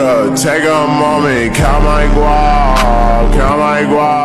water, take a moment, count my guap, count my guap.